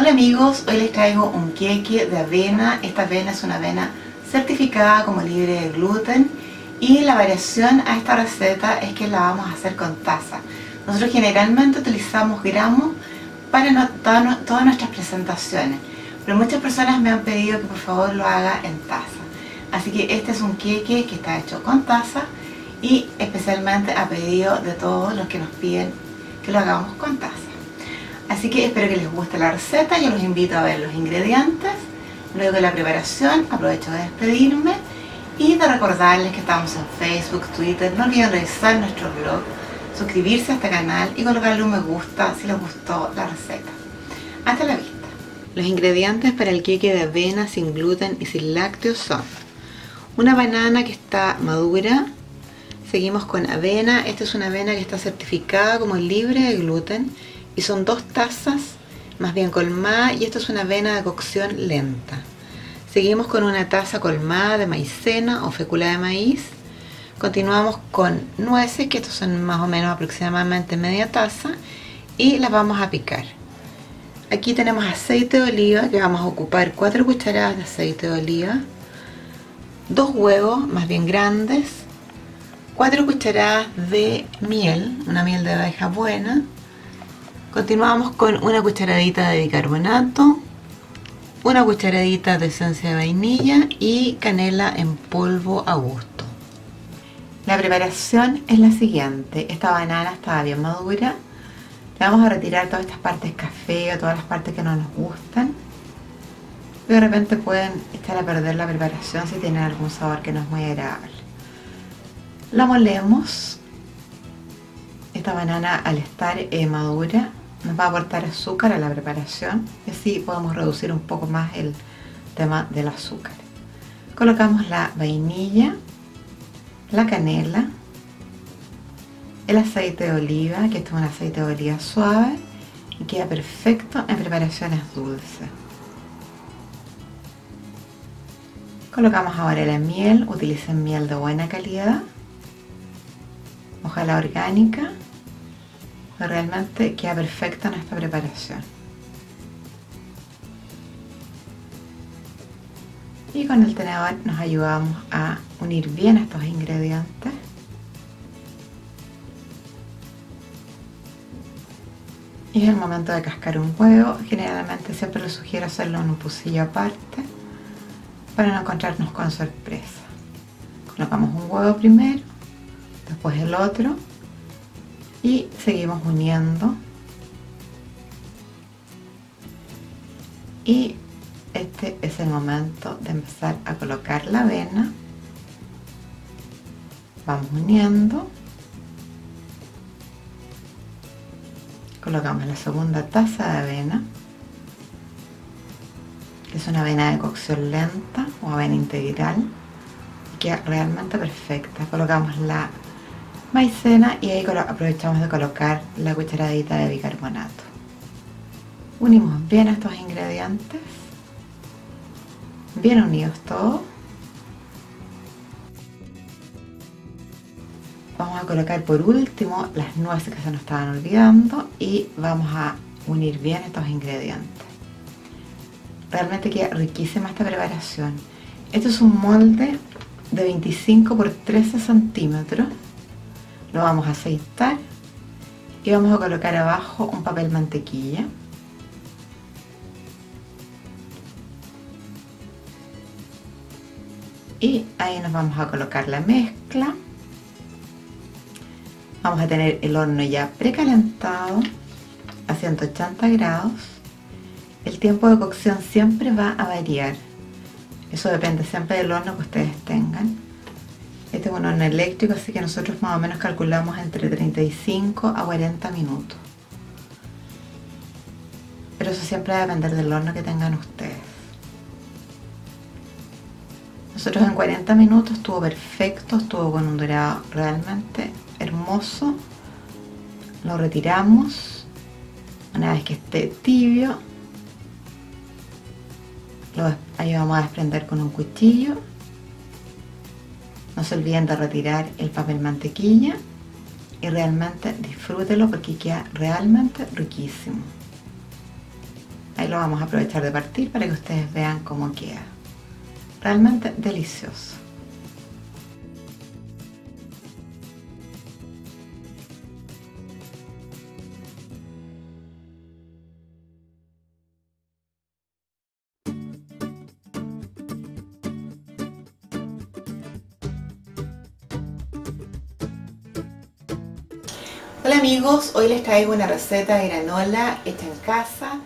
Hola amigos, hoy les traigo un queque de avena. Esta avena es una avena certificada como libre de gluten y la variación a esta receta es que la vamos a hacer con taza. Nosotros generalmente utilizamos gramos para todas nuestras presentaciones, pero muchas personas me han pedido que por favor lo haga en taza. Así que este es un queque que está hecho con taza y especialmente a pedido de todos los que nos piden que lo hagamos con taza. Así que espero que les guste la receta, yo los invito a ver los ingredientes, luego de la preparación aprovecho de despedirme y de recordarles que estamos en Facebook, Twitter, no olviden revisar nuestro blog, suscribirse a este canal y colocarle un me gusta si les gustó la receta. Hasta la vista. Los ingredientes para el queque de avena sin gluten y sin lácteos son una banana que está madura, Seguimos con avena. Esta es una avena que está certificada como libre de gluten y son dos tazas más bien colmada y esta es una avena de cocción lenta. Seguimos con una taza colmada de maicena o fécula de maíz. Continuamos con nueces, que estos son más o menos aproximadamente media taza, y las vamos a picar. Aquí tenemos aceite de oliva, que vamos a ocupar 4 cucharadas de aceite de oliva, dos huevos más bien grandes, 4 cucharadas de miel, una miel de abeja buena. Continuamos con una cucharadita de bicarbonato, una cucharadita de esencia de vainilla y canela en polvo a gusto. La preparación es la siguiente. Esta banana está bien madura. Le vamos a retirar todas estas partes café o todas las partes que no nos gustan. De repente pueden echar a perder la preparación si tienen algún sabor que no es muy agradable. La molemos. Esta banana al estar eh, madura nos va a aportar azúcar a la preparación y así podemos reducir un poco más el tema del azúcar. Colocamos la vainilla, la canela, el aceite de oliva, que esto es un aceite de oliva suave y queda perfecto en preparaciones dulces. Colocamos ahora la miel, utilicen miel de buena calidad ojalá orgánica, realmente queda perfecta en esta preparación. Y con el tenedor nos ayudamos a unir bien estos ingredientes. Y es el momento de cascar un huevo. Generalmente siempre les sugiero hacerlo en un pocillo aparte para no encontrarnos con sorpresa. Colocamos un huevo primero después el otro y seguimos uniendo. Y este es el momento de empezar a colocar la avena vamos uniendo. Colocamos la segunda taza de avena que es una avena de cocción lenta o avena integral que realmente perfecta. Colocamos la maicena y ahí aprovechamos de colocar la cucharadita de bicarbonato. Unimos bien estos ingredientes, bien unidos todos. Vamos a colocar por último las nueces que se nos estaban olvidando y vamos a unir bien estos ingredientes. Realmente queda riquísima esta preparación. Esto es un molde de 25 por 13 centímetros lo vamos a aceitar y vamos a colocar abajo un papel mantequilla. Y ahí nos vamos a colocar la mezcla. Vamos a tener el horno ya precalentado a 180 grados. El tiempo de cocción siempre va a variar. Eso depende siempre del horno que ustedes tengan este es un horno eléctrico, así que nosotros más o menos calculamos entre 35 a 40 minutos. Pero eso siempre va a depender del horno que tengan ustedes. Nosotros en 40 minutos estuvo perfecto, estuvo con un dorado realmente hermoso. Lo retiramos. Una vez que esté tibio, lo ayudamos a desprender con un cuchillo no se olviden de retirar el papel mantequilla y realmente disfrútelo porque queda realmente riquísimo. Ahí lo vamos a aprovechar de partir para que ustedes vean cómo queda. Realmente delicioso. Hola amigos, hoy les traigo una receta de granola hecha en casa